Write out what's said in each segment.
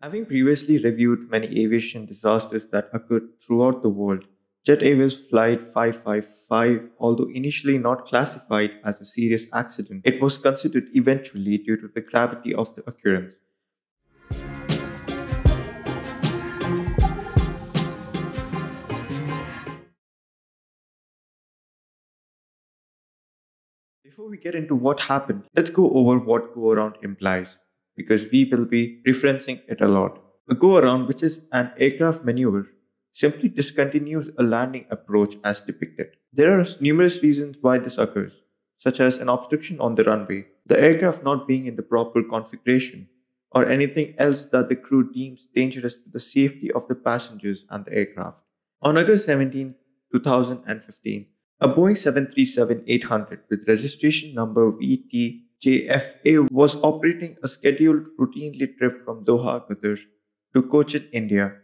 Having previously reviewed many aviation disasters that occurred throughout the world, Jet Airways Flight 555, although initially not classified as a serious accident, it was considered eventually due to the gravity of the occurrence. Before we get into what happened, let's go over what go around implies because we will be referencing it a lot. A go around, which is an aircraft maneuver, simply discontinues a landing approach as depicted. There are numerous reasons why this occurs, such as an obstruction on the runway, the aircraft not being in the proper configuration, or anything else that the crew deems dangerous to the safety of the passengers and the aircraft. On August 17, 2015, a Boeing 737-800 with registration number VT JFA was operating a scheduled routinely trip from Doha, Qatar to Cochin, India,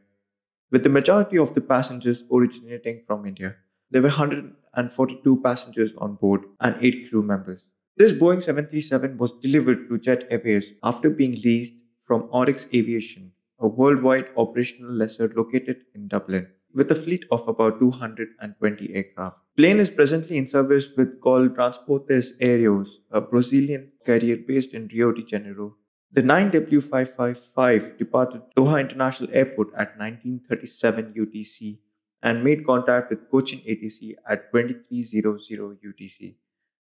with the majority of the passengers originating from India. There were 142 passengers on board and 8 crew members. This Boeing 737 was delivered to Jet Airways after being leased from Oryx Aviation, a worldwide operational lessor located in Dublin with a fleet of about 220 aircraft. Plane is presently in service with GOL Transportes Aéreos, a Brazilian carrier based in Rio de Janeiro. The 9W555 departed Doha International Airport at 1937 UTC and made contact with Cochin ATC at 2300 UTC,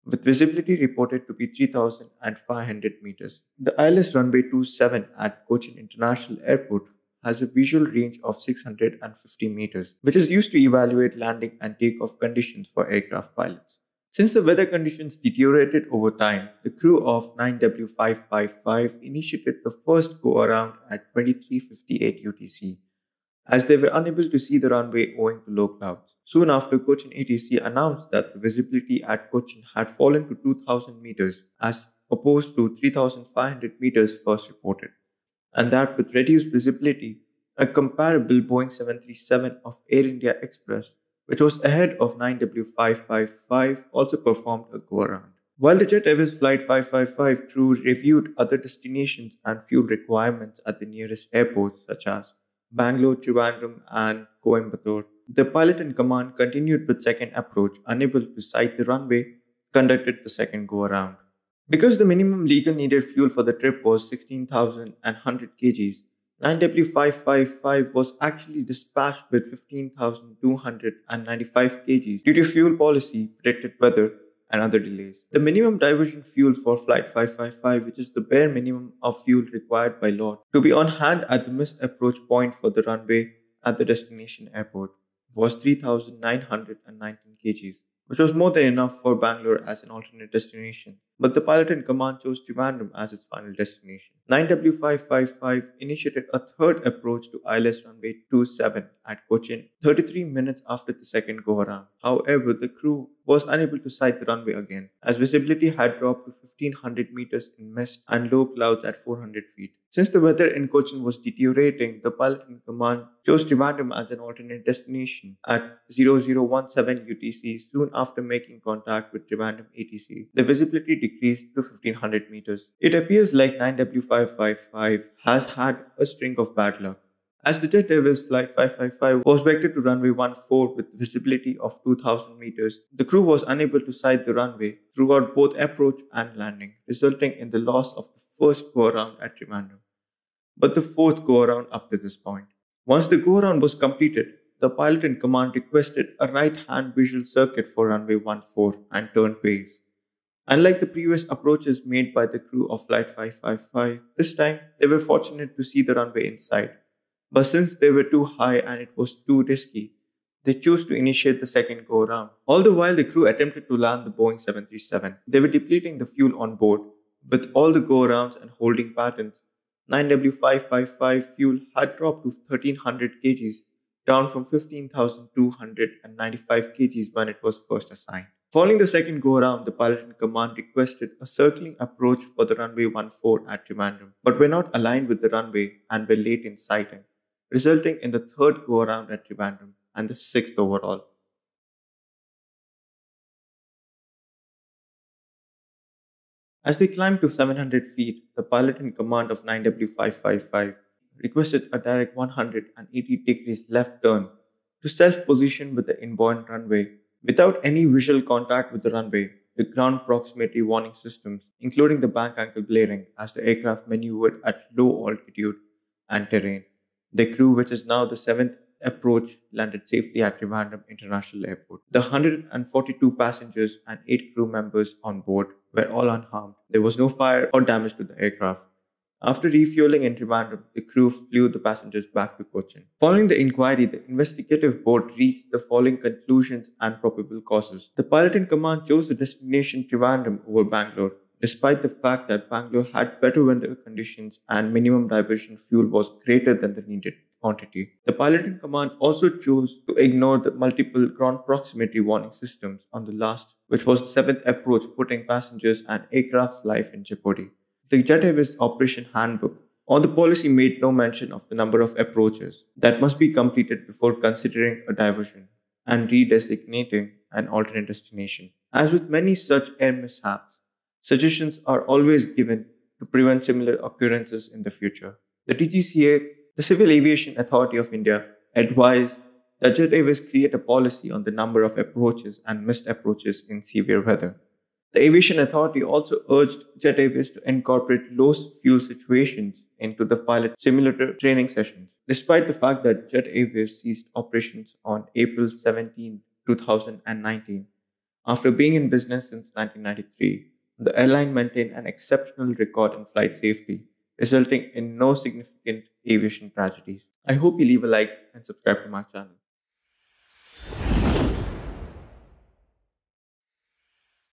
with visibility reported to be 3,500 meters. The ILS runway 27 at Cochin International Airport has a visual range of 650 meters, which is used to evaluate landing and takeoff conditions for aircraft pilots. Since the weather conditions deteriorated over time, the crew of 9W555 initiated the first go around at 2358 UTC, as they were unable to see the runway owing to low clouds. Soon after, Cochin ATC announced that the visibility at Cochin had fallen to 2000 meters as opposed to 3500 meters first reported and that with reduced visibility, a comparable Boeing 737 of Air India Express, which was ahead of 9W555, also performed a go around. While the Jet Airways Flight 555 crew reviewed other destinations and fuel requirements at the nearest airports, such as Bangalore, Trivandrum, and Coimbatore, the pilot in command continued with second approach, unable to sight the runway, conducted the second go around. Because the minimum legal needed fuel for the trip was 16,100 kgs, 9W555 was actually dispatched with 15,295 kgs due to fuel policy, predicted weather, and other delays. The minimum diversion fuel for Flight 555, which is the bare minimum of fuel required by law to be on hand at the missed approach point for the runway at the destination airport, was 3,919 kgs, which was more than enough for Bangalore as an alternate destination but the pilot in command chose Trivandrum as its final destination. 9W555 initiated a third approach to ILS runway 27 at Cochin 33 minutes after the second go around. However, the crew was unable to sight the runway again, as visibility had dropped to 1500 meters in mist and low clouds at 400 feet. Since the weather in Cochin was deteriorating, the pilot in command chose Trivandrum as an alternate destination at 0017 UTC soon after making contact with Trivandrum ATC. The visibility decreased to 1500 meters. It appears like 9W555 has had a string of bad luck. As the Jet Airways Flight 555 was vectored to runway 14 with visibility of 2000 meters, the crew was unable to sight the runway throughout both approach and landing, resulting in the loss of the first go around at Trivandrum, but the fourth go around up to this point. Once the go around was completed, the pilot in command requested a right hand visual circuit for runway 14 and turned base. Unlike the previous approaches made by the crew of Flight 555, this time they were fortunate to see the runway inside but since they were too high and it was too risky, they chose to initiate the second go around. All the while, the crew attempted to land the Boeing 737. They were depleting the fuel on board. With all the go arounds and holding patterns, 9W555 fuel had dropped to 1300 kgs, down from 15,295 kgs when it was first assigned. Following the second go around, the pilot in command requested a circling approach for the runway 14 at Trivandrum, but were not aligned with the runway and were late in sighting resulting in the third go around at Trivandrum and the sixth overall. As they climbed to 700 feet, the pilot in command of 9W555 requested a direct 180 degrees left turn to self position with the inbound runway. Without any visual contact with the runway, the ground proximity warning systems, including the bank angle blaring as the aircraft maneuvered at low altitude and terrain. The crew, which is now the seventh approach, landed safely at Trivandrum International Airport. The 142 passengers and 8 crew members on board were all unharmed. There was no fire or damage to the aircraft. After refueling in Trivandrum, the crew flew the passengers back to Cochin. Following the inquiry, the investigative board reached the following conclusions and probable causes. The pilot in command chose the destination Trivandrum over Bangalore, despite the fact that Bangalore had better weather conditions and minimum diversion fuel was greater than the needed quantity. The pilot in command also chose to ignore the multiple ground proximity warning systems on the last, which was the seventh approach, putting passengers and aircraft's life in jeopardy. The Airways Operation Handbook or the policy made no mention of the number of approaches that must be completed before considering a diversion and redesignating an alternate destination. As with many such air mishaps, suggestions are always given to prevent similar occurrences in the future. The DGCA, the Civil Aviation Authority of India, advised that Jet Airways create a policy on the number of approaches and missed approaches in severe weather. The Aviation Authority also urged Jet Airways to incorporate low fuel situations into the pilot simulator training sessions. Despite the fact that Jet Airways ceased operations on April 17, 2019, after being in business since 1993, the airline maintained an exceptional record in flight safety, resulting in no significant aviation tragedies. I hope you leave a like and subscribe to my channel.